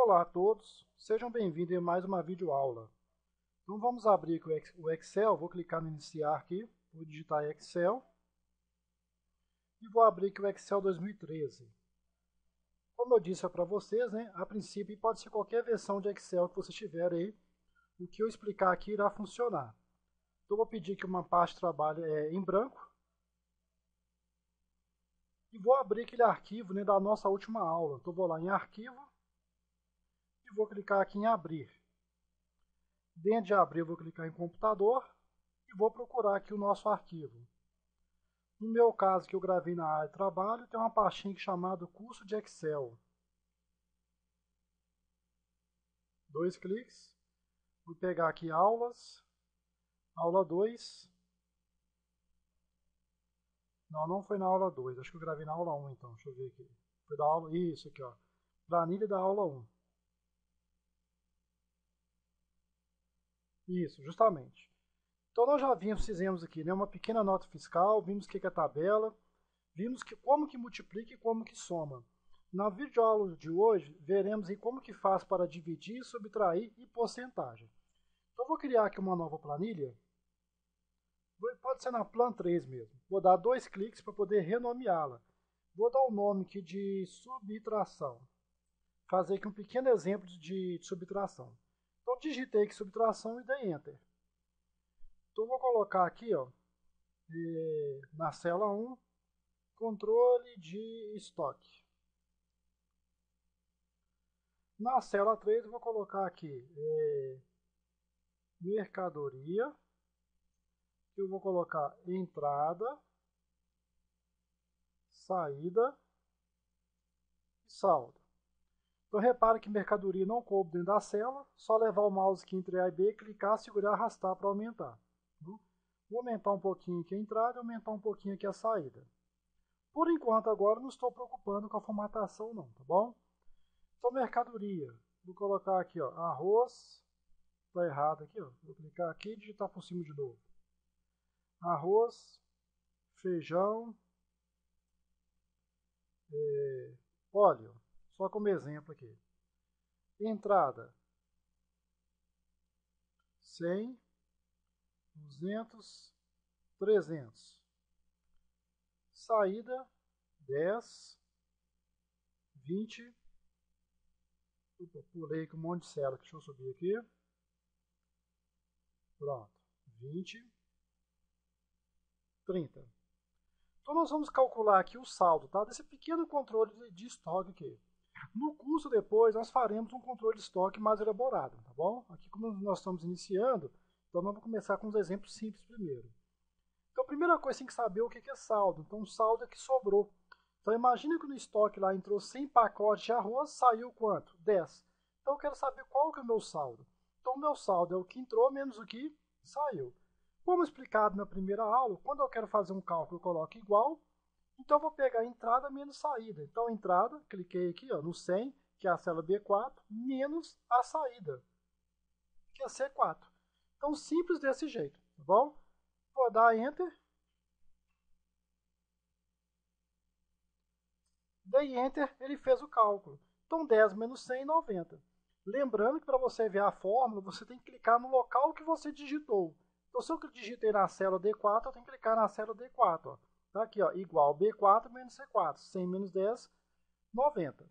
Olá a todos, sejam bem-vindos a mais uma videoaula. Então vamos abrir o Excel, vou clicar no iniciar aqui, vou digitar Excel e vou abrir aqui o Excel 2013. Como eu disse para vocês, né, a princípio pode ser qualquer versão de Excel que vocês tiverem aí, o que eu explicar aqui irá funcionar. Então vou pedir que uma parte de trabalho é em branco e vou abrir aquele arquivo né, da nossa última aula. Então vou lá em arquivo e vou clicar aqui em abrir. Dentro de abrir, eu vou clicar em computador e vou procurar aqui o nosso arquivo. No meu caso, que eu gravei na área de trabalho, tem uma pastinha chamada curso de Excel. Dois cliques. Vou pegar aqui aulas, aula 2. Não, não foi na aula 2, acho que eu gravei na aula 1 então, deixa eu ver aqui. Foi da aula, isso aqui ó, planilha da aula 1. Isso, justamente. Então nós já vimos, fizemos aqui né, uma pequena nota fiscal, vimos o que é a tabela, vimos que, como que multiplica e como que soma. Na videoaula de hoje, veremos como que faz para dividir, subtrair e porcentagem. Então vou criar aqui uma nova planilha, pode ser na Plan 3 mesmo. Vou dar dois cliques para poder renomeá-la. Vou dar o um nome aqui de subtração. Fazer aqui um pequeno exemplo de subtração. Então digitei aqui subtração e dei Enter. Então vou colocar aqui, ó, na cela 1, controle de estoque. Na cela 3 eu vou colocar aqui é, mercadoria. Eu vou colocar entrada, saída e saldo. Então repare que mercadoria não coube dentro da cela, só levar o mouse aqui entre A e B, clicar, segurar, arrastar para aumentar. Vou aumentar um pouquinho aqui a entrada e aumentar um pouquinho aqui a saída. Por enquanto agora não estou preocupando com a formatação não, tá bom? Então mercadoria, vou colocar aqui ó, arroz, está errado aqui ó, vou clicar aqui e digitar por cima de novo. Arroz, feijão, é, óleo. Só como exemplo aqui. Entrada 100, 200, 300. Saída 10, 20. Opa, pulei com um monte de célula. Deixa eu subir aqui. Pronto. 20, 30. Então nós vamos calcular aqui o saldo, tá? Desse pequeno controle de estoque aqui. No curso depois nós faremos um controle de estoque mais elaborado, tá bom? Aqui como nós estamos iniciando, então vamos começar com uns exemplos simples primeiro. Então a primeira coisa tem que saber o que é saldo. Então saldo é que sobrou. Então imagine que no estoque lá entrou 100 pacotes de arroz, saiu quanto? 10. Então eu quero saber qual que é o meu saldo. Então o meu saldo é o que entrou menos o que saiu. Como explicado na primeira aula, quando eu quero fazer um cálculo eu coloco igual então, eu vou pegar entrada menos saída. Então, entrada, cliquei aqui ó, no 100, que é a célula B4, menos a saída, que é C4. Então, simples desse jeito, tá bom? Vou dar Enter. Dei Enter, ele fez o cálculo. Então, 10 menos 100, 90. Lembrando que para você ver a fórmula, você tem que clicar no local que você digitou. Então, se eu digitei na célula D4, eu tenho que clicar na célula D4. Ó. Tá aqui, ó, igual B4 menos C4. 100 menos 10, 90.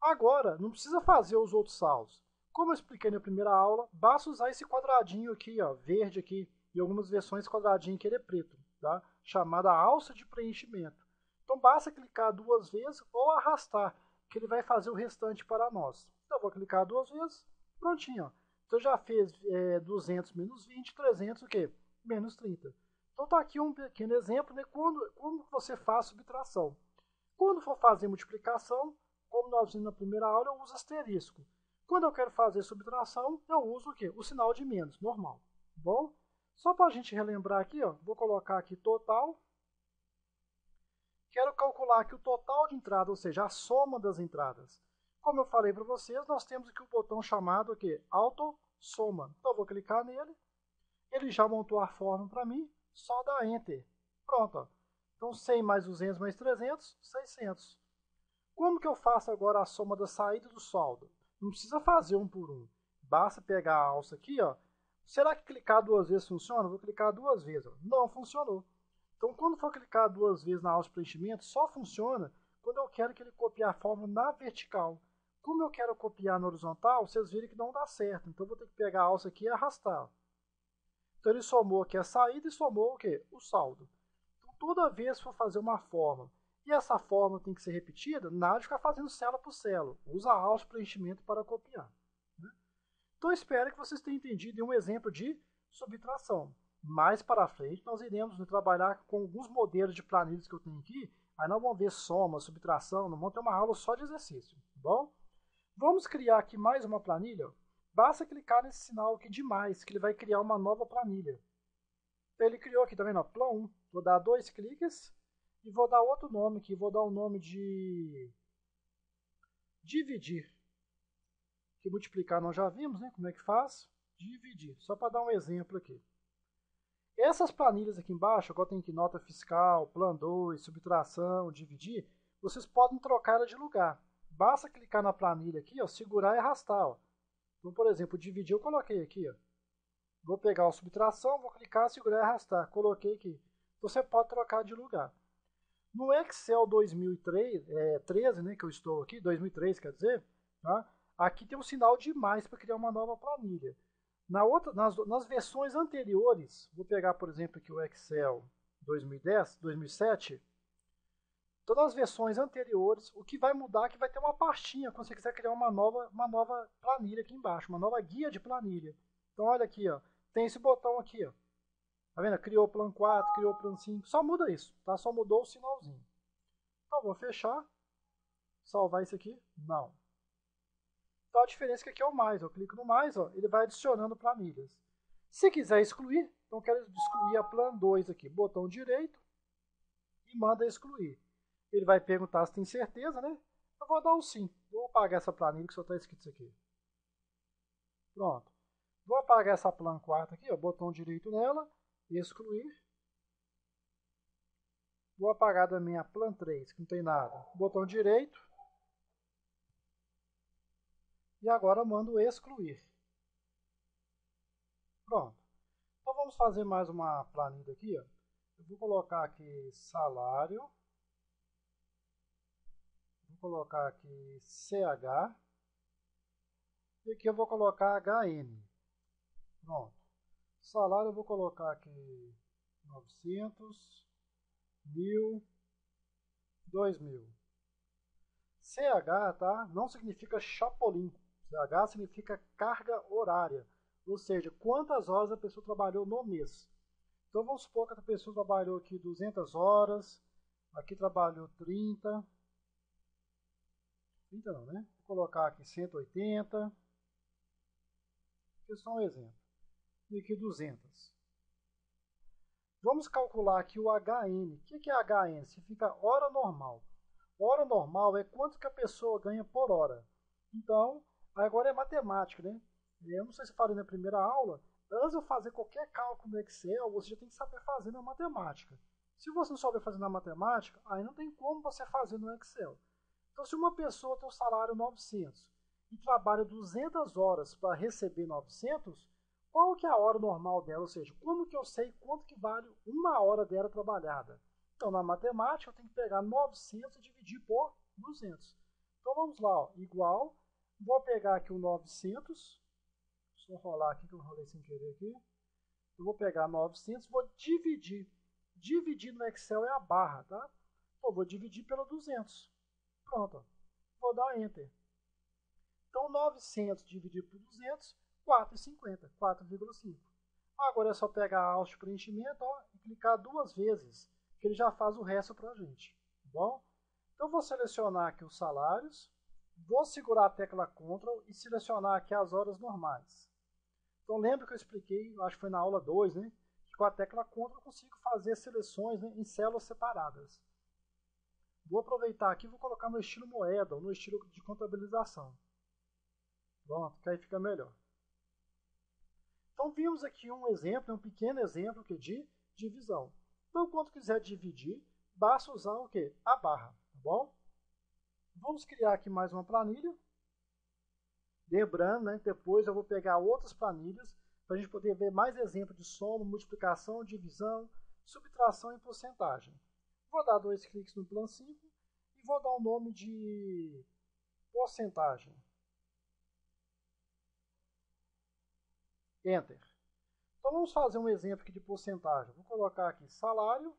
Agora, não precisa fazer os outros saldos. Como eu expliquei na primeira aula, basta usar esse quadradinho aqui, ó, verde aqui, e algumas versões quadradinho que ele é preto, tá? chamada alça de preenchimento. Então basta clicar duas vezes ou arrastar, que ele vai fazer o restante para nós. Então vou clicar duas vezes, prontinho. Ó. Então já fez é, 200 menos 20, 300 o quê? Menos 30. Então está aqui um pequeno exemplo de né, quando, como você faz subtração. Quando for fazer multiplicação, como nós vimos na primeira aula, eu uso asterisco. Quando eu quero fazer subtração, eu uso o quê? O sinal de menos, normal. Tá bom? Só para a gente relembrar aqui, ó, vou colocar aqui total. Quero calcular aqui o total de entrada, ou seja, a soma das entradas. Como eu falei para vocês, nós temos aqui o um botão chamado aqui, Auto Soma. Então eu vou clicar nele. Ele já montou a fórmula para mim só dá Enter. Pronto. Ó. Então 100 mais 200 mais 300, 600. Como que eu faço agora a soma da saída do saldo? Não precisa fazer um por um. Basta pegar a alça aqui, ó. Será que clicar duas vezes funciona? Vou clicar duas vezes. Ó. Não funcionou. Então, quando for clicar duas vezes na alça de preenchimento, só funciona quando eu quero que ele copie a fórmula na vertical. Como eu quero copiar na horizontal, vocês viram que não dá certo. Então, vou ter que pegar a alça aqui e arrastar. Então, ele somou aqui a saída e somou o quê? O saldo. Então, toda vez que for fazer uma fórmula e essa fórmula tem que ser repetida, nada de ficar fazendo célula por célula. Usa a alça de preenchimento para copiar. Né? Então, espero que vocês tenham entendido um exemplo de subtração. Mais para frente, nós iremos trabalhar com alguns modelos de planilhas que eu tenho aqui. Aí nós vamos ver soma, subtração, nós vamos ter uma aula só de exercício. Tá bom? Vamos criar aqui mais uma planilha. Basta clicar nesse sinal aqui de mais, que ele vai criar uma nova planilha. Ele criou aqui, tá vendo? Plan 1. Vou dar dois cliques e vou dar outro nome aqui. Vou dar o nome de dividir. Que multiplicar nós já vimos, né? Como é que faz? Dividir. Só para dar um exemplo aqui. Essas planilhas aqui embaixo, agora tem aqui nota fiscal, plan 2, subtração, dividir, vocês podem trocar ela de lugar. Basta clicar na planilha aqui, ó, segurar e arrastar. Ó. Então, por exemplo, dividir eu coloquei aqui. Ó. Vou pegar a subtração, vou clicar, segurar e arrastar. Coloquei aqui. Você pode trocar de lugar. No Excel 2013, é, 13, né, que eu estou aqui, 2003 quer dizer, tá? aqui tem um sinal de mais para criar uma nova planilha. Na outra, nas, nas versões anteriores, vou pegar, por exemplo, aqui o Excel 2010, 2007. Todas as versões anteriores, o que vai mudar é que vai ter uma pastinha quando você quiser criar uma nova, uma nova planilha aqui embaixo, uma nova guia de planilha. Então, olha aqui, ó, tem esse botão aqui, ó. Tá vendo? Criou o plan 4, criou o plan 5. Só muda isso, tá? Só mudou o sinalzinho. Então, vou fechar. Salvar isso aqui? Não. Então a diferença é que aqui é o mais. Eu clico no mais, ó, ele vai adicionando planilhas. Se quiser excluir, então quero excluir a plan 2 aqui. Botão direito e manda excluir. Ele vai perguntar se tem certeza, né? Eu vou dar um sim. Vou apagar essa planilha que só está escrito isso aqui. Pronto. Vou apagar essa plan 4 aqui, ó, botão direito nela, excluir. Vou apagar da minha plan 3, que não tem nada. Botão direito, e agora mando excluir. Pronto. Então vamos fazer mais uma planilha aqui. Ó. Eu vou colocar aqui salário. Vou colocar aqui CH. E aqui eu vou colocar HN. Pronto. Salário eu vou colocar aqui 900, 1000, 2000. CH, tá? Não significa chapolim. CH significa carga horária, ou seja, quantas horas a pessoa trabalhou no mês. Então vamos supor que a pessoa trabalhou aqui 200 horas, aqui trabalhou 30, 30 não, né? Vou colocar aqui 180, aqui é só um exemplo, e aqui 200. Vamos calcular aqui o HN. O que é HN? Significa hora normal. Hora normal é quanto que a pessoa ganha por hora. Então, Agora é matemática, né? Eu não sei se falei na primeira aula, antes de eu fazer qualquer cálculo no Excel, você já tem que saber fazer na matemática. Se você não souber fazer na matemática, aí não tem como você fazer no Excel. Então, se uma pessoa tem um salário 900 e trabalha 200 horas para receber 900, qual que é a hora normal dela? Ou seja, como que eu sei quanto que vale uma hora dela trabalhada? Então, na matemática, eu tenho que pegar 900 e dividir por 200. Então, vamos lá, ó, igual Vou pegar aqui o 900. Deixa eu rolar aqui que eu rolei sem querer aqui. Eu vou pegar 900, vou dividir. Dividir no Excel é a barra, tá? Então, vou dividir pelo 200. Pronto. Vou dar Enter. Então, 900 dividido por 200, 4,50. 4,5. Agora é só pegar a de preenchimento ó, e clicar duas vezes, que ele já faz o resto para a gente. Tá bom? Então, vou selecionar aqui os salários. Vou segurar a tecla Ctrl e selecionar aqui as horas normais. Então lembra que eu expliquei, acho que foi na aula 2, né? Que com a tecla Ctrl eu consigo fazer seleções né, em células separadas. Vou aproveitar aqui e vou colocar no estilo moeda, ou no estilo de contabilização. Pronto, que aí fica melhor. Então vimos aqui um exemplo, um pequeno exemplo que de divisão. Então quando quiser dividir, basta usar o que? A barra, tá bom? Vamos criar aqui mais uma planilha. Lembrando, né, depois eu vou pegar outras planilhas para a gente poder ver mais exemplos de soma, multiplicação, divisão, subtração e porcentagem. Vou dar dois cliques no Plan 5 e vou dar o um nome de porcentagem. Enter. Então vamos fazer um exemplo aqui de porcentagem. Vou colocar aqui salário.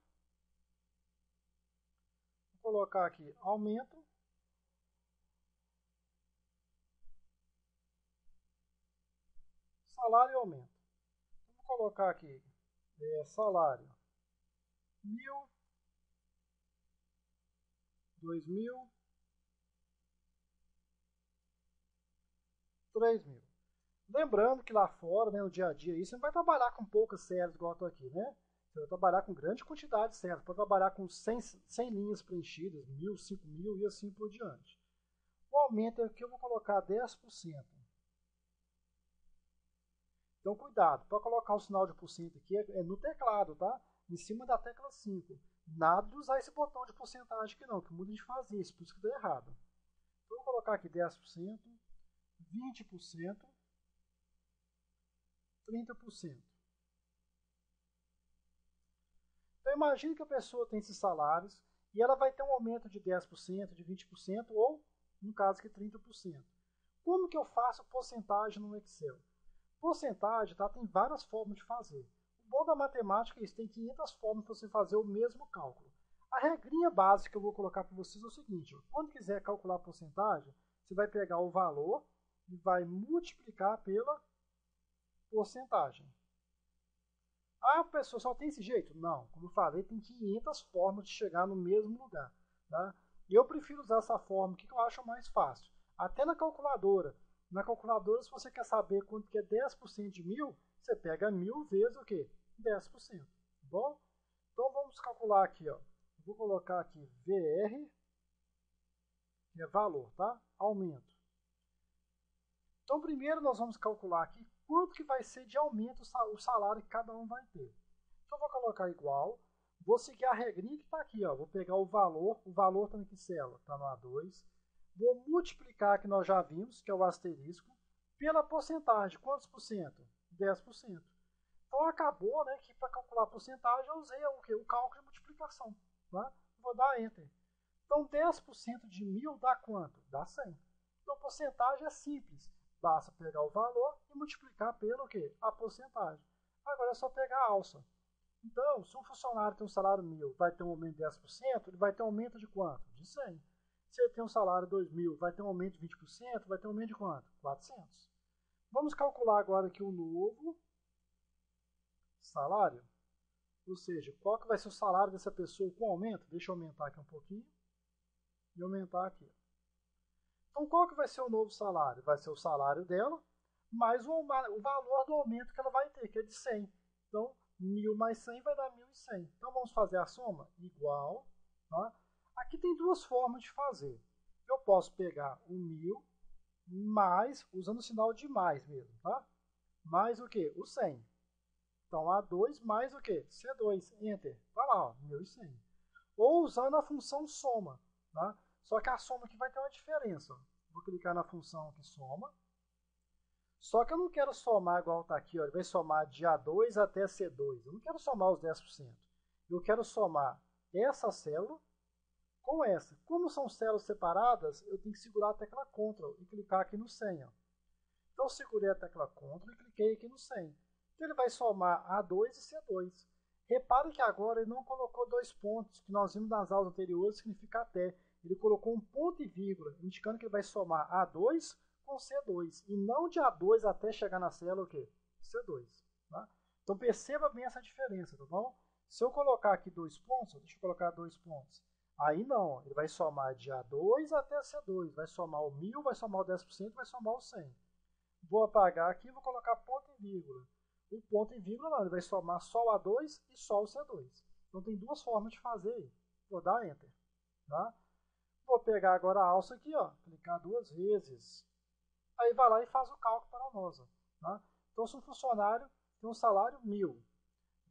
Vou colocar aqui aumento. Salário e aumento. Vou colocar aqui é, salário mil, dois mil, três mil. Lembrando que lá fora, né, no dia a dia, você não vai trabalhar com poucas séries igual eu estou aqui, né? Você vai trabalhar com grande quantidade de séries. Pode trabalhar com 100, 100 linhas preenchidas, mil, cinco mil e assim por diante. O aumento aqui eu vou colocar 10%. Então, cuidado. Para colocar o sinal de porcento aqui é no teclado, tá? Em cima da tecla 5. Nada de usar esse botão de porcentagem aqui não, que muda de fazer isso, por isso que deu errado. Então, vou colocar aqui 10%, 20%, 30%. Então imagine que a pessoa tem esses salários e ela vai ter um aumento de 10%, de 20% ou, no caso aqui, 30%. Como que eu faço porcentagem no Excel? Porcentagem tá, tem várias formas de fazer. Bom da matemática é isso, tem 500 formas para você fazer o mesmo cálculo. A regrinha básica que eu vou colocar para vocês é o seguinte, quando quiser calcular a porcentagem, você vai pegar o valor e vai multiplicar pela porcentagem. Ah, a pessoa só tem esse jeito? Não, como eu falei, tem 500 formas de chegar no mesmo lugar. Tá? Eu prefiro usar essa forma que eu acho mais fácil. Até na calculadora. Na calculadora, se você quer saber quanto que é 10% de mil, você pega mil vezes o quê? 10%. Tá bom? Então vamos calcular aqui. Ó. Vou colocar aqui VR, que é valor, tá? Aumento. Então primeiro nós vamos calcular aqui quanto que vai ser de aumento o salário que cada um vai ter. Então eu vou colocar igual, vou seguir a regrinha que está aqui, ó. vou pegar o valor, o valor está aqui célula, está no A2, vou multiplicar, que nós já vimos, que é o asterisco, pela porcentagem, quantos por cento? 10%. Então acabou, né, que para calcular a porcentagem eu usei o, quê? o cálculo de multiplicação. Tá? Vou dar Enter. Então 10% de mil dá quanto? Dá 100. Então porcentagem é simples. Basta pegar o valor e multiplicar pelo quê? A porcentagem. Agora é só pegar a alça. Então, se um funcionário tem um salário mil, vai ter um aumento de 10%, ele vai ter um aumento de quanto? De 100. Se ele tem um salário de 2 mil, vai ter um aumento de 20%, vai ter um aumento de quanto? 400. Vamos calcular agora aqui o novo salário. Ou seja, qual que vai ser o salário dessa pessoa com aumento? Deixa eu aumentar aqui um pouquinho. E aumentar aqui. Então, qual que vai ser o novo salário? Vai ser o salário dela, mais o, o valor do aumento que ela vai ter, que é de 100. Então, 1.000 mais 100 vai dar 1.100. Então, vamos fazer a soma? Igual. Tá? Aqui tem duas formas de fazer. Eu posso pegar o 1.000 mais, usando o sinal de mais mesmo, tá? Mais o que? O 100. Então, A2 mais o que? C2. Enter. Tá lá, ó, 1.100. Ou usando a função soma, tá? Só que a soma aqui vai ter uma diferença. Vou clicar na função que soma. Só que eu não quero somar igual está aqui, ó, ele vai somar de A2 até C2. Eu não quero somar os 10%. Eu quero somar essa célula com essa. Como são células separadas, eu tenho que segurar a tecla Ctrl e clicar aqui no 100. Ó. Então eu segurei a tecla Ctrl e cliquei aqui no 100. Então ele vai somar A2 e C2. Repare que agora ele não colocou dois pontos, que nós vimos nas aulas anteriores, significa até ele colocou um ponto e vírgula, indicando que ele vai somar A2 com C2, e não de A2 até chegar na célula o quê? C2. Tá? Então perceba bem essa diferença, tá bom? Se eu colocar aqui dois pontos, deixa eu colocar dois pontos, aí não, ele vai somar de A2 até C2, vai somar o 1000, vai somar o 10%, vai somar o 100. Vou apagar aqui vou colocar ponto e vírgula. O ponto e vírgula não, ele vai somar só o A2 e só o C2. Então tem duas formas de fazer. Vou dar Enter. Tá? Vou pegar agora a alça aqui, ó, clicar duas vezes. Aí vai lá e faz o cálculo para nós. Tá? Então, se um funcionário tem um salário mil,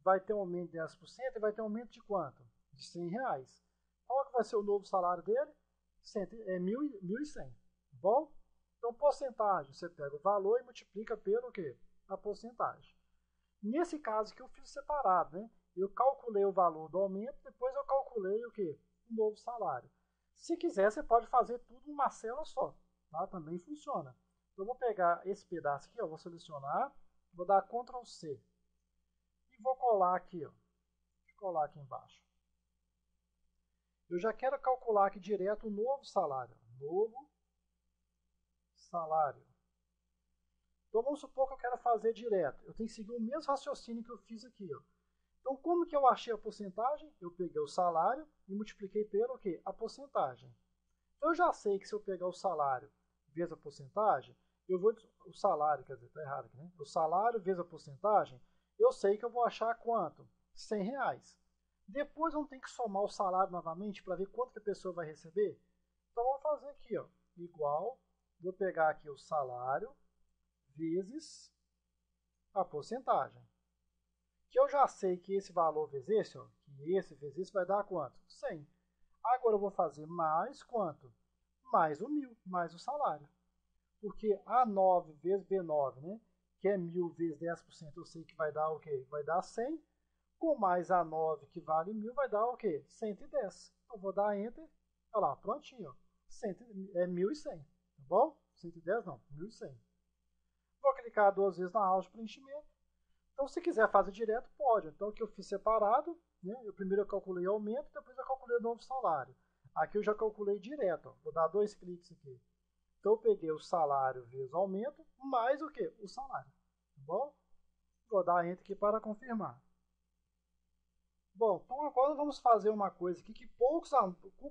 vai ter um aumento de 10% e vai ter um aumento de quanto? De 100 reais. Qual que vai ser o novo salário dele? É 1.100. Tá bom? Então, porcentagem, você pega o valor e multiplica pelo quê? A porcentagem. Nesse caso que eu fiz separado, né? Eu calculei o valor do aumento, depois eu calculei o quê? O novo salário. Se quiser, você pode fazer tudo numa célula só, tá? Também funciona. Então, eu vou pegar esse pedaço aqui, ó, vou selecionar, vou dar Ctrl C e vou colar aqui, ó. Vou colar aqui embaixo. Eu já quero calcular aqui direto o novo salário. Novo salário. Então vamos supor que eu quero fazer direto. Eu tenho que seguir o mesmo raciocínio que eu fiz aqui. Ó. Então como que eu achei a porcentagem? Eu peguei o salário e multipliquei pelo quê? A porcentagem. Então eu já sei que se eu pegar o salário vezes a porcentagem, eu vou o salário, quer dizer, tá errado aqui, né? O salário vezes a porcentagem, eu sei que eu vou achar quanto? 100 reais. Depois vamos ter que somar o salário novamente para ver quanto que a pessoa vai receber. Então vamos fazer aqui, ó, igual, vou pegar aqui o salário vezes a porcentagem. Que eu já sei que esse valor vezes esse, ó, que esse vezes esse vai dar quanto? 100. Agora eu vou fazer mais quanto? Mais o mil, mais o salário. Porque A9 vezes B9, né? Que é mil vezes 10%, eu sei que vai dar o quê? Vai dar 100 com mais a 9 que vale 1000 vai dar o quê? 110. Então vou dar Enter. Olha lá, prontinho. Ó. 100, é 1100. Tá bom? 110 não, 1100. Vou clicar duas vezes na aula de preenchimento. Então se quiser fazer direto, pode. Então aqui eu fiz separado. Né? Eu primeiro eu calculei o aumento, depois eu calculei o novo salário. Aqui eu já calculei direto. Ó. Vou dar dois cliques aqui. Então eu peguei o salário vezes o aumento, mais o que? O salário. Tá bom? Vou dar Enter aqui para confirmar. Bom, então agora vamos fazer uma coisa aqui que poucos,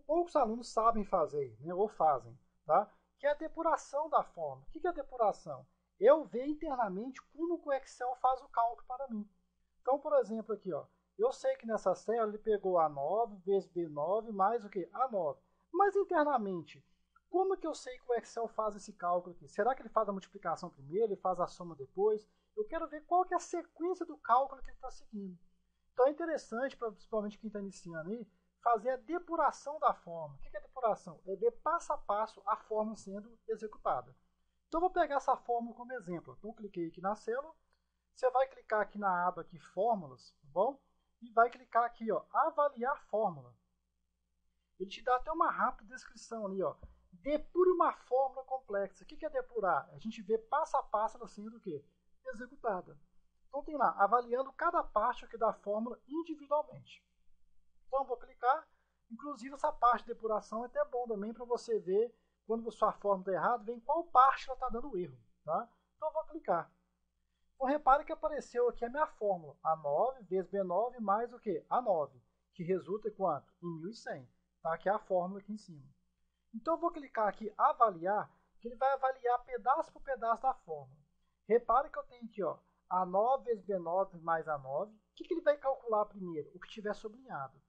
poucos alunos sabem fazer, né, ou fazem, tá? que é a depuração da forma. O que é a depuração? Eu ver internamente como o Excel faz o cálculo para mim. Então, por exemplo, aqui, ó, eu sei que nessa célula ele pegou A9 vezes B9 mais o que? A9. Mas internamente, como que eu sei que o Excel faz esse cálculo aqui? Será que ele faz a multiplicação primeiro, ele faz a soma depois? Eu quero ver qual que é a sequência do cálculo que ele está seguindo. Então é interessante, principalmente quem está iniciando aí, fazer a depuração da forma. O que é depuração? É ver passo a passo a forma sendo executada. Então vou pegar essa fórmula como exemplo. Então cliquei aqui na célula, você vai clicar aqui na aba aqui fórmulas, tá bom? E vai clicar aqui, ó, avaliar fórmula. Ele te dá até uma rápida descrição ali, ó. Depure uma fórmula complexa. O que é depurar? A gente vê passo a passo ela sendo o quê? Executada. Então tem lá, avaliando cada parte aqui da fórmula individualmente. Então vou clicar, inclusive essa parte de depuração é até bom também para você ver quando sua fórmula está errada, vem qual parte ela está dando erro. Tá? Então vou clicar. Então repare que apareceu aqui a minha fórmula, A9 vezes B9 mais o que? A9, que resulta em quanto? Em 1100. Tá? Que é a fórmula aqui em cima. Então eu vou clicar aqui avaliar, que ele vai avaliar pedaço por pedaço da fórmula. Repare que eu tenho aqui, ó, a9 vezes B9 mais A9. O que, que ele vai calcular primeiro? O que tiver sublinhado.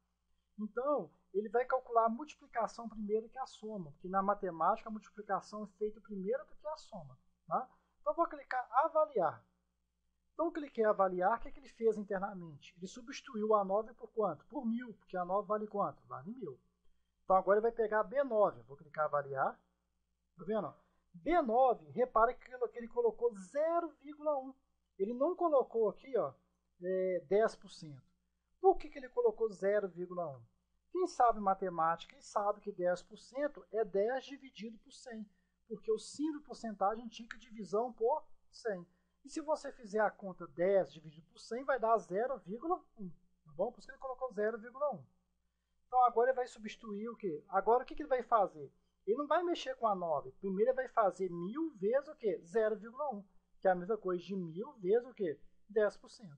Então, ele vai calcular a multiplicação primeiro que a soma, porque na matemática a multiplicação é feita primeiro do que a soma. Tá? Então, vou clicar avaliar. Então, cliquei avaliar, o que, que ele fez internamente? Ele substituiu a 9 por quanto? Por 1000, porque a 9 vale quanto? Vale 1000. Então, agora ele vai pegar a B9, vou clicar avaliar. Tá vendo? B9, repare que ele colocou 0,1 ele não colocou aqui ó, é, 10%. Por que, que ele colocou 0,1? Quem sabe matemática e sabe que 10% é 10 dividido por 100, porque o símbolo de porcentagem indica divisão por 100. E se você fizer a conta 10 dividido por 100, vai dar 0,1. Tá bom? Por isso que ele colocou 0,1. Então agora ele vai substituir o quê? Agora o que, que ele vai fazer? Ele não vai mexer com a 9. Primeiro ele vai fazer 1000 vezes o quê? 0,1 que é a mesma coisa de 1.000 vezes o quê? 10%.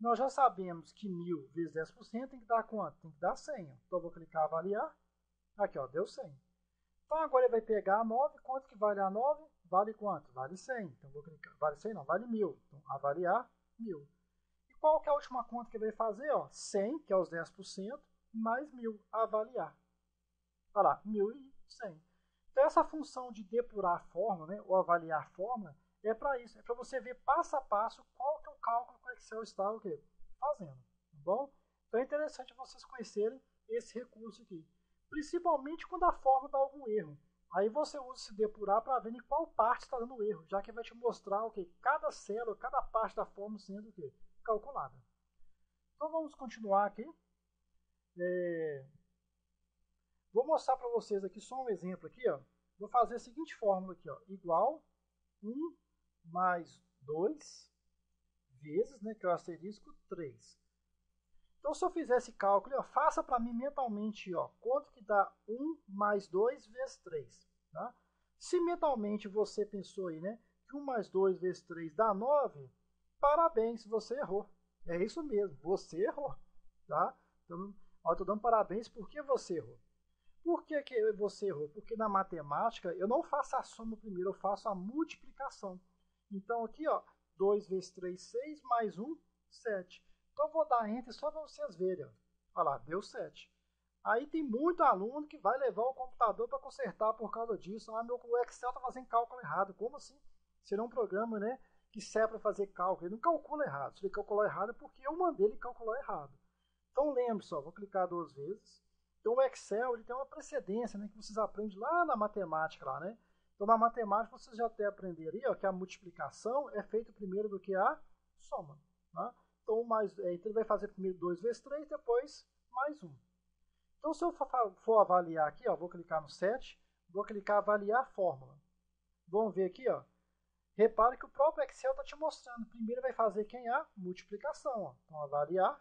Nós já sabemos que 1.000 vezes 10% tem que dar quanto? Tem que dar 100. Então, eu vou clicar avaliar. Aqui, ó, deu 100. Então, agora ele vai pegar a 9. Quanto que vale a 9? Vale quanto? Vale 100. Então, vou clicar. Vale 100 não, vale 1.000. Então, avaliar 1.000. E qual que é a última conta que ele vai fazer? Ó, 100, que é os 10%, mais 1.000, avaliar. Olha lá, 1.100. Então, essa função de depurar a fórmula, né, ou avaliar a fórmula, é para isso, é para você ver passo a passo qual que é o cálculo que o Excel está o quê? fazendo. Tá bom? Então é interessante vocês conhecerem esse recurso aqui. Principalmente quando a fórmula dá algum erro. Aí você usa esse depurar para ver em qual parte está dando erro, já que vai te mostrar o que cada célula, cada parte da fórmula sendo o que calculada. Então vamos continuar aqui. É... Vou mostrar para vocês aqui só um exemplo aqui, ó. Vou fazer a seguinte fórmula aqui, ó, igual 1 mais 2 vezes, né, que é o asterisco 3. Então, se eu fizer esse cálculo, ó, faça para mim mentalmente ó, quanto que dá 1 mais 2 vezes 3. Tá? Se mentalmente você pensou aí, né, que 1 mais 2 vezes 3 dá 9, parabéns, você errou. É isso mesmo, você errou. Tá? Então, estou dando parabéns porque você errou. Por que, que você errou? Porque na matemática eu não faço a soma primeiro, eu faço a multiplicação. Então aqui, ó, 2 vezes 3, 6, mais 1, 7. Então eu vou dar enter só para vocês verem. Olha lá, deu 7. Aí tem muito aluno que vai levar o computador para consertar por causa disso. Ah, meu, Excel está fazendo cálculo errado. Como assim? Será um programa né, que serve para fazer cálculo. Ele não calcula errado. Se ele calculou errado é porque eu mandei ele calcular errado. Então lembre só, vou clicar duas vezes. Então o Excel ele tem uma precedência né, que vocês aprendem lá na matemática. Lá, né? Então na matemática vocês já até ó, que a multiplicação é feita primeiro do que a soma. Tá? Então, mais, é, então ele vai fazer primeiro 2 vezes 3, depois mais 1. Então se eu for, for avaliar aqui, ó, vou clicar no 7, vou clicar avaliar a fórmula. Vamos ver aqui, ó. Repare que o próprio Excel está te mostrando. Primeiro vai fazer quem? A multiplicação. Ó. Então, avaliar,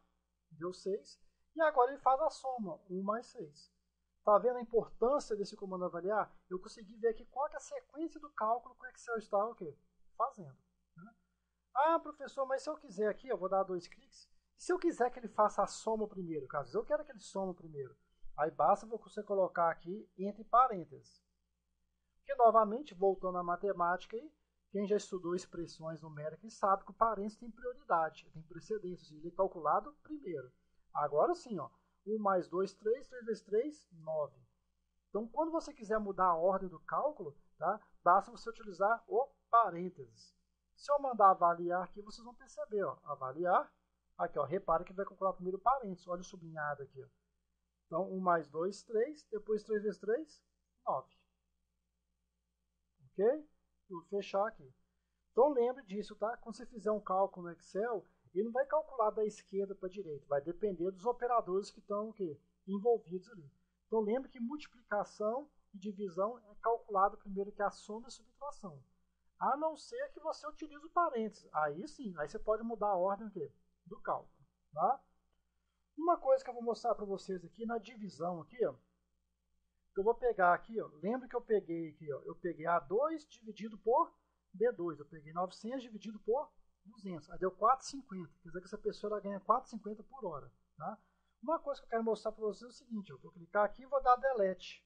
deu 6. E agora ele faz a soma, 1 mais 6. Está vendo a importância desse comando avaliar? Eu consegui ver aqui qual é a sequência do cálculo que o Excel está o quê? fazendo. Né? Ah, professor, mas se eu quiser aqui, eu vou dar dois cliques. Se eu quiser que ele faça a soma primeiro, caso eu quero que ele soma primeiro, aí basta você colocar aqui entre parênteses. Porque, novamente, voltando à matemática, aí, quem já estudou expressões numéricas sabe que o parênteses tem prioridade, tem precedência, ele é calculado primeiro. Agora sim, ó, 1 mais 2, 3, 3 vezes 3, 9. Então, quando você quiser mudar a ordem do cálculo, tá, basta você utilizar o parênteses. Se eu mandar avaliar aqui, vocês vão perceber, ó, avaliar, aqui, ó, repara que vai calcular primeiro o parênteses, olha o sublinhado aqui. Ó. Então, 1 mais 2, 3, depois 3 vezes 3, 9. Ok? Vou fechar aqui. Então, lembre disso, tá? Quando você fizer um cálculo no Excel, ele não vai calcular da esquerda para a direita, vai depender dos operadores que estão envolvidos ali. Então lembre que multiplicação e divisão é calculado primeiro que a soma e a subtração. A não ser que você utilize o parênteses. Aí sim, aí você pode mudar a ordem do cálculo. Tá? Uma coisa que eu vou mostrar para vocês aqui na divisão aqui, ó, eu vou pegar aqui, ó, lembra que eu peguei aqui, ó, eu peguei A2 dividido por B2, eu peguei 900 dividido por 200. Aí deu 4,50. Quer dizer que essa pessoa ganha 4,50 por hora. Tá? Uma coisa que eu quero mostrar para vocês é o seguinte. Eu vou clicar aqui e vou dar delete.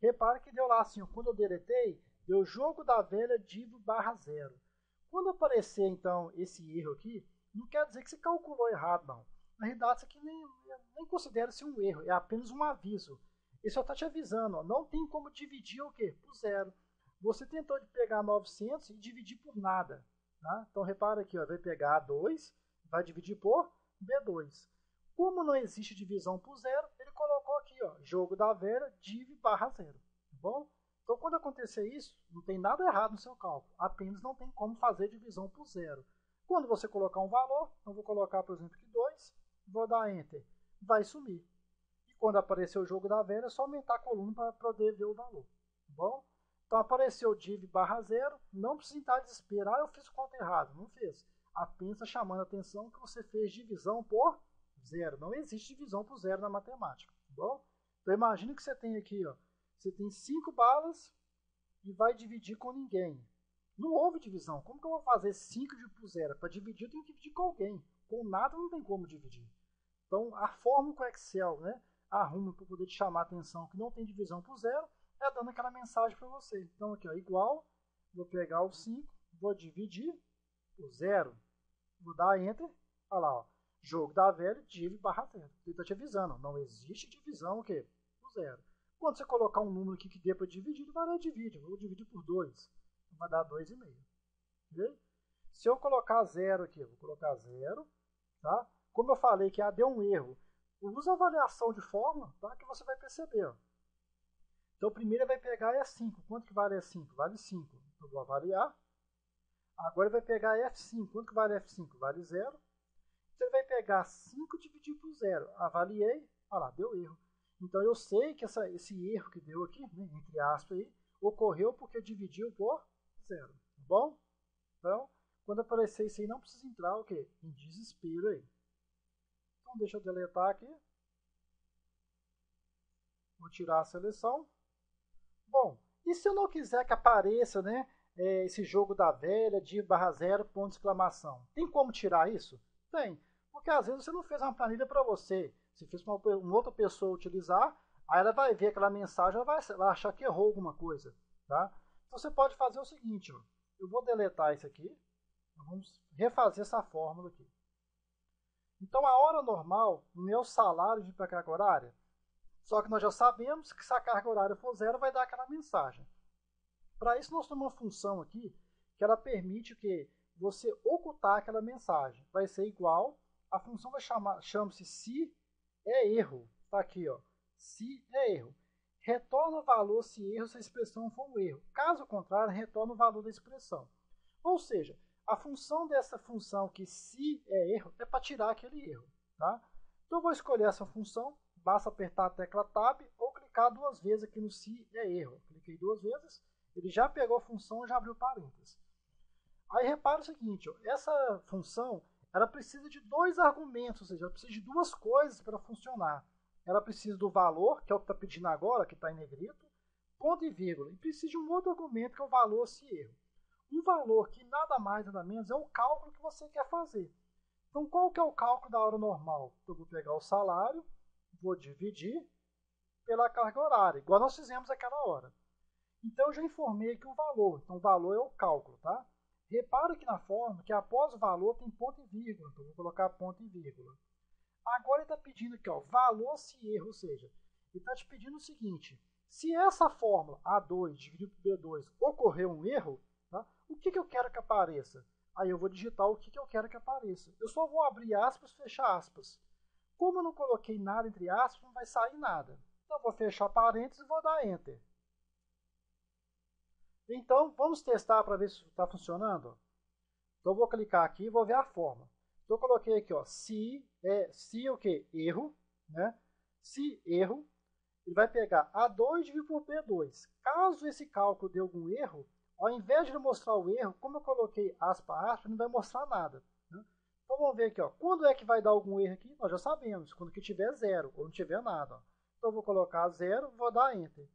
Repare que deu lá assim. Ó, quando eu deletei, deu jogo da velha div barra zero. Quando aparecer então esse erro aqui, não quer dizer que você calculou errado, não. Na realidade, isso aqui nem, nem considera-se um erro, é apenas um aviso. Ele só está te avisando, ó, não tem como dividir o quê? Por zero. Você tentou pegar 900 e dividir por nada. Tá? Então repara aqui, ó, vai pegar A2, vai dividir por B2. Como não existe divisão por zero, ele colocou aqui, ó, jogo da velha, div barra zero. Tá bom? Então quando acontecer isso, não tem nada errado no seu cálculo, apenas não tem como fazer divisão por zero. Quando você colocar um valor, eu vou colocar, por exemplo, aqui 2, vou dar Enter, vai sumir. E quando aparecer o jogo da velha, é só aumentar a coluna para poder ver o valor. Tá bom? Então apareceu div barra zero, não precisa estar desespero, ah, eu fiz conta errado, não fez. Apenas tá chamando a atenção que você fez divisão por zero. Não existe divisão por zero na matemática, tá bom? Então imagine que você tem aqui, ó, você tem cinco balas e vai dividir com ninguém. Não houve divisão. Como que eu vou fazer 5 por zero? Para dividir, eu tenho que dividir com alguém. Com nada não tem como dividir. Então, a fórmula que o Excel né, arruma para poder te chamar a atenção que não tem divisão por zero é dando aquela mensagem para você. Então aqui, ó, igual, vou pegar o 5, vou dividir o zero, vou dar Enter, olha lá, ó, jogo da velha, div barra zero. Ele está te avisando, não existe divisão o quê? O zero. Quando você colocar um número aqui que dê para dividir, ele vai lá e divide. Vou dividir por 2, vai dar 2,5. Ok? Se eu colocar zero aqui, eu vou colocar zero, tá? Como eu falei que ah, deu um erro, usa a avaliação de fórmula, tá? Que você vai perceber, ó. Então, primeiro vai pegar E5. Quanto que vale E5? Vale 5. Então, vou avaliar. Agora vai pegar F5. Quanto que vale F5? Vale 0. Então, ele vai pegar 5 dividido por 0. Avaliei. Olha lá, deu erro. Então, eu sei que essa, esse erro que deu aqui, né, entre aspas, aí, ocorreu porque dividiu por 0. Tá bom? Então, quando aparecer isso aí, não precisa entrar o quê? Em desespero aí. Então, deixa eu deletar aqui. Vou tirar a seleção. Bom, e se eu não quiser que apareça né, é, esse jogo da velha, de barra zero, ponto exclamação? Tem como tirar isso? Tem. Porque às vezes você não fez uma planilha para você. Você fez uma, uma, outra pessoa utilizar, aí ela vai ver aquela mensagem, ela vai, vai achar que errou alguma coisa. Tá? Então você pode fazer o seguinte, ó, eu vou deletar isso aqui, vamos refazer essa fórmula aqui. Então a hora normal, meu salário de carga horária, só que nós já sabemos que se a carga horária for zero, vai dar aquela mensagem. Para isso, nós temos uma função aqui que ela permite que você ocultar aquela mensagem. Vai ser igual, a função vai chamar, chama-se se é erro. Está aqui, ó. Se é erro. Retorna o valor se erro, se a expressão for um erro. Caso contrário, retorna o valor da expressão. Ou seja, a função dessa função que se é erro é para tirar aquele erro. Tá? Então, eu vou escolher essa função basta apertar a tecla Tab ou clicar duas vezes aqui no se é erro. Cliquei duas vezes, ele já pegou a função e já abriu parênteses. Aí repara o seguinte, ó, essa função ela precisa de dois argumentos, ou seja, ela precisa de duas coisas para funcionar. Ela precisa do valor, que é o que está pedindo agora, que está em negrito, ponto e vírgula. E precisa de um outro argumento, que é o valor se erro. Um valor que nada mais, nada menos, é o cálculo que você quer fazer. Então, qual que é o cálculo da hora normal? Eu vou pegar o salário, vou dividir pela carga horária, igual nós fizemos aquela hora. Então eu já informei aqui o valor. Então o valor é o cálculo, tá? Repara aqui na forma que após o valor tem ponto e vírgula. Então vou colocar ponto e vírgula. Agora ele está pedindo aqui, ó, valor se erro, ou seja, ele está te pedindo o seguinte: se essa fórmula A2 dividido por B2 ocorrer um erro, tá? o que, que eu quero que apareça? Aí eu vou digitar o que, que eu quero que apareça. Eu só vou abrir aspas, fechar aspas. Como eu não coloquei nada entre aspas, não vai sair nada. Então, vou fechar parênteses e vou dar Enter. Então, vamos testar para ver se está funcionando? Então, vou clicar aqui e vou ver a forma. Então, eu coloquei aqui, ó, se, é, se o que? Erro, né? Se erro, ele vai pegar A2 dividido por B2. Caso esse cálculo dê algum erro, ao invés de mostrar o erro, como eu coloquei aspa, aspa, não vai mostrar nada. Então vamos ver aqui, ó. quando é que vai dar algum erro aqui? Nós já sabemos, quando que tiver zero ou não tiver nada. Então eu vou colocar zero, vou dar Enter.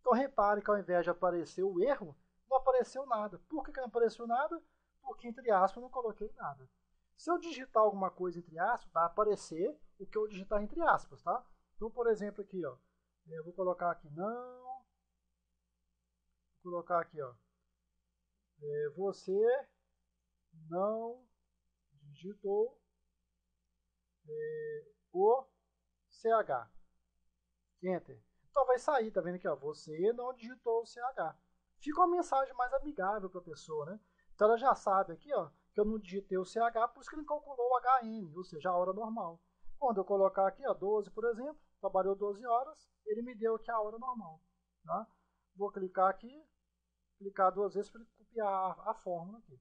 Então repare que ao invés de aparecer o erro, não apareceu nada. Por que, que não apareceu nada? Porque entre aspas eu não coloquei nada. Se eu digitar alguma coisa entre aspas, vai aparecer o que eu digitar entre aspas, tá? Então, por exemplo, aqui, ó, eu vou colocar aqui não, vou colocar aqui, ó, é, você não digitou é, o CH. Enter. Então vai sair, tá vendo aqui, ó, você não digitou o CH. Fica uma mensagem mais amigável para a pessoa, né? Então ela já sabe aqui, ó, que eu não digitei o CH, por isso que ele calculou o HN, ou seja, a hora normal. Quando eu colocar aqui, ó, 12, por exemplo, trabalhou 12 horas, ele me deu aqui a hora normal. Tá? Vou clicar aqui, clicar duas vezes para ele copiar a, a fórmula aqui.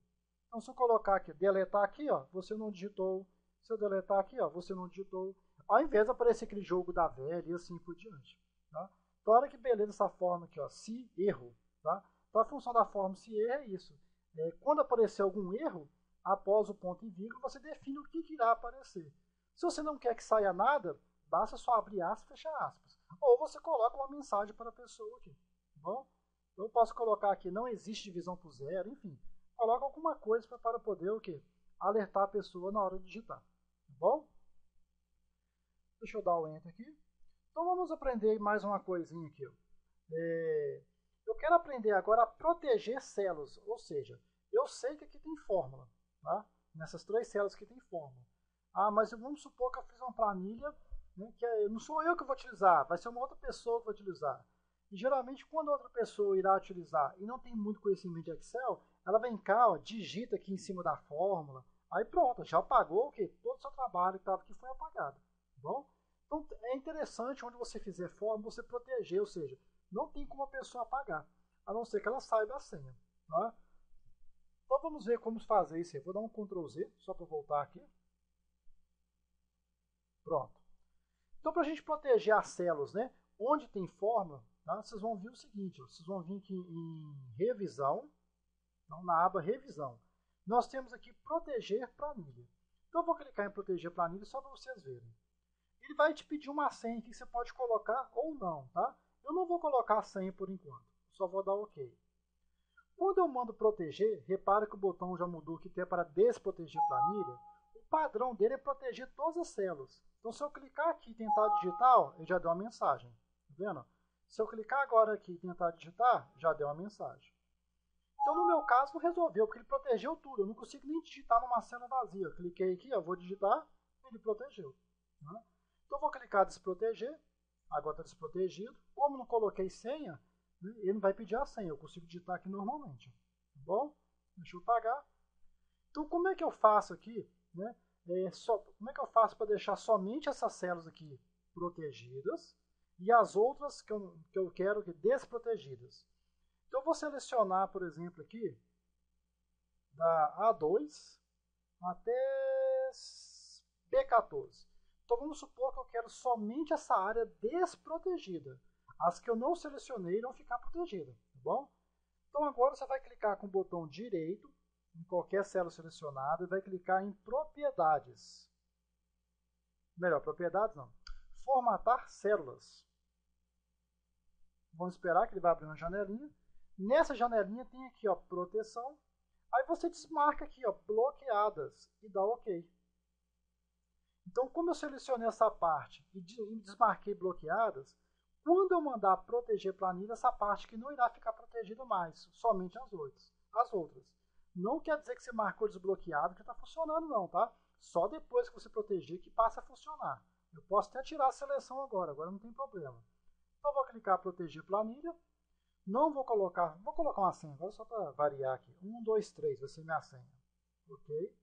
Então, se eu colocar aqui, deletar aqui, ó, você não digitou. Se eu deletar aqui, ó, você não digitou. Ao invés de aparecer aquele jogo da velha e assim por diante. Tá? Então, olha que beleza essa forma aqui, ó, se erro. Tá? Então, a função da forma se erro é isso. É, quando aparecer algum erro, após o ponto e vírgula, você define o que, que irá aparecer. Se você não quer que saia nada, basta só abrir aspas e fechar aspas. Ou você coloca uma mensagem para a pessoa aqui. Tá bom? Então, eu posso colocar aqui, não existe divisão por zero, enfim coloca alguma coisa para poder o quê? alertar a pessoa na hora de digitar. Tá bom? Deixa eu dar o Enter aqui. Então vamos aprender mais uma coisinha aqui. É, eu quero aprender agora a proteger células, ou seja, eu sei que aqui tem fórmula, tá? nessas três células que tem fórmula. Ah, mas vamos supor que eu fiz uma planilha né, que é, não sou eu que vou utilizar, vai ser uma outra pessoa que vai utilizar. E geralmente quando outra pessoa irá utilizar e não tem muito conhecimento de Excel, ela vem cá, ó, digita aqui em cima da fórmula, aí pronto, já apagou o que? Todo o seu trabalho que estava aqui foi apagado. Tá bom? Então é interessante onde você fizer fórmula, você proteger, ou seja, não tem como a pessoa apagar, a não ser que ela saiba a senha. Tá? Então vamos ver como fazer isso. Eu vou dar um Ctrl Z só para voltar aqui. Pronto. Então para a gente proteger as células, né, onde tem fórmula, tá, vocês vão ver o seguinte, vocês vão vir aqui em revisão, então, na aba revisão. Nós temos aqui proteger planilha. Então eu vou clicar em proteger planilha só para vocês verem. Ele vai te pedir uma senha que você pode colocar ou não, tá? Eu não vou colocar a senha por enquanto, só vou dar OK. Quando eu mando proteger, repara que o botão já mudou aqui até para desproteger planilha. O padrão dele é proteger todas as células. Então se eu clicar aqui e tentar digitar, ele já deu uma mensagem. Tá vendo? Se eu clicar agora aqui e tentar digitar, já deu uma mensagem. Então, no meu caso, resolveu, porque ele protegeu tudo. Eu não consigo nem digitar numa cena vazia. Eu cliquei aqui, eu vou digitar, ele protegeu. Né? Então, eu vou clicar desproteger. Agora está desprotegido. Como não coloquei senha, né, ele não vai pedir a senha. Eu consigo digitar aqui normalmente. Tá bom? Deixa eu pagar. Então, como é que eu faço aqui? Né? É só, como é que eu faço para deixar somente essas células aqui protegidas e as outras que eu, que eu quero que desprotegidas? Então, eu vou selecionar, por exemplo, aqui, da A2 até B14. Então, vamos supor que eu quero somente essa área desprotegida. As que eu não selecionei vão ficar protegidas, tá bom? Então, agora você vai clicar com o botão direito em qualquer célula selecionada e vai clicar em Propriedades. Melhor, Propriedades não. Formatar células. Vamos esperar que ele vai abrir uma janelinha. Nessa janelinha tem aqui, ó, proteção. Aí você desmarca aqui, ó, bloqueadas e dá OK. Então, como eu selecionei essa parte e desmarquei bloqueadas, quando eu mandar proteger planilha, essa parte que não irá ficar protegida mais, somente as outras. As outras. Não quer dizer que você marcou desbloqueado que está funcionando não, tá? Só depois que você proteger que passa a funcionar. Eu posso até tirar a seleção agora, agora não tem problema. Então, vou clicar proteger planilha. Não vou colocar, vou colocar uma senha agora só para variar aqui. 1, 2, 3 vai ser minha senha. Ok.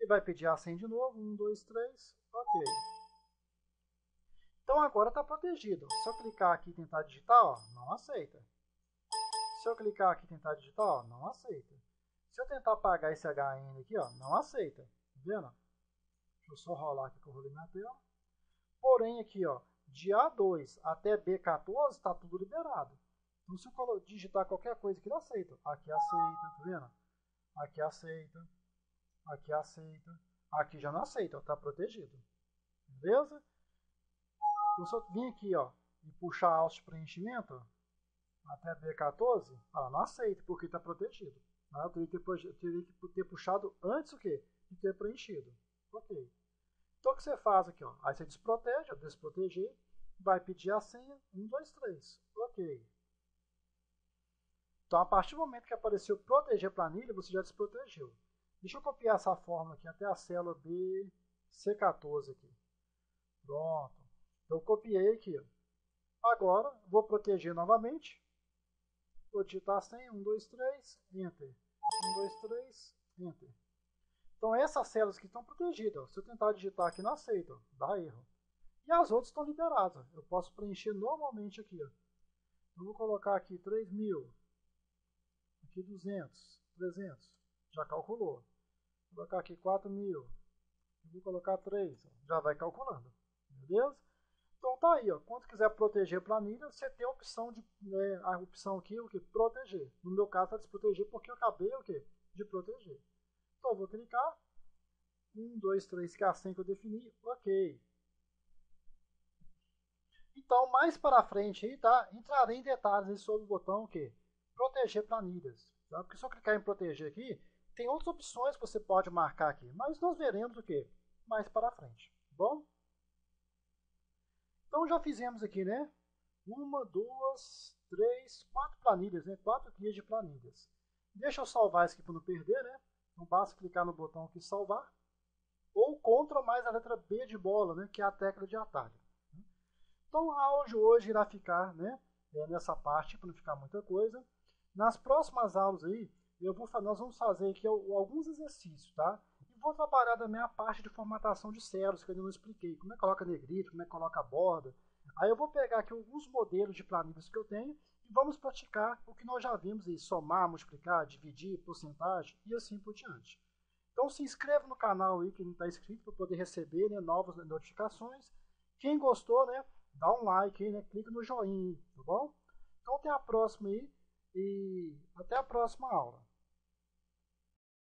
E vai pedir a senha de novo. 1, 2, 3. Ok. Então agora está protegido. Se eu clicar aqui e tentar digitar, ó, não aceita. Se eu clicar aqui e tentar digitar, ó, não aceita. Se eu tentar apagar esse HN aqui, ó, não aceita. Tá vendo? Deixa eu só rolar aqui que eu rolei minha tela. Porém aqui, ó, de A2 até B14 está tudo liberado. Então, se eu digitar qualquer coisa que ele aceita, aqui aceita, tá vendo? Aqui aceita, aqui aceita, aqui já não aceita, está protegido. Beleza? Então, se eu vir aqui ó, e puxar a alça de preenchimento, até B14, ela não aceita, porque está protegido. Tá? Eu teria que, ter, teria que ter puxado antes o quê? de ter preenchido. Ok. Então, o que você faz aqui? Ó? Aí você desprotege, ó, desproteger, vai pedir a senha 1, 2, 3. Ok. Então, a partir do momento que apareceu proteger planilha, você já desprotegeu. Deixa eu copiar essa fórmula aqui até a célula BC14 aqui. Pronto. Eu copiei aqui. Agora, vou proteger novamente. Vou digitar a senha 1, 2, 3, Enter. 1, 2, 3, Enter. Então, essas células que estão protegidas. Se eu tentar digitar aqui, não aceita. Dá erro. E as outras estão liberadas. Eu posso preencher normalmente aqui. Ó. Eu vou colocar aqui 3.000 aqui 200, 300, já calculou. Vou colocar aqui 4 mil, vou colocar 3, já vai calculando, beleza? Então tá aí, ó. quando quiser proteger planilha, você tem a opção de né, a opção aqui o que proteger. No meu caso está desproteger porque eu acabei o que de proteger. Então eu vou clicar 1, 2, 3, que é a senha que eu defini, ok. Então, mais para frente aí, tá? Entrarei em detalhes sobre o botão que proteger planilhas. Tá? Porque se eu clicar em proteger aqui, tem outras opções que você pode marcar aqui, mas nós veremos o que mais para frente. Tá bom? Então já fizemos aqui, né? Uma, duas, três, quatro planilhas, né? Quatro guias de planilhas. Deixa eu salvar isso aqui para não perder, né? Basta clicar no botão aqui salvar. Ou Ctrl mais a letra B de bola, né? Que é a tecla de atalho. Então a aula de hoje irá ficar, né? É nessa parte para não ficar muita coisa. Nas próximas aulas aí, eu vou, nós vamos fazer aqui alguns exercícios, tá? E vou trabalhar também a parte de formatação de células, que eu ainda não expliquei. Como é que coloca negrito, como é que coloca borda, Aí eu vou pegar aqui alguns modelos de planilhas que eu tenho e vamos praticar o que nós já vimos aí, somar, multiplicar, dividir, porcentagem e assim por diante. Então se inscreva no canal aí, quem não está inscrito, para poder receber né, novas notificações. Quem gostou, né, dá um like aí, né, clica no joinha, tá bom? Então até a próxima aí e até a próxima aula.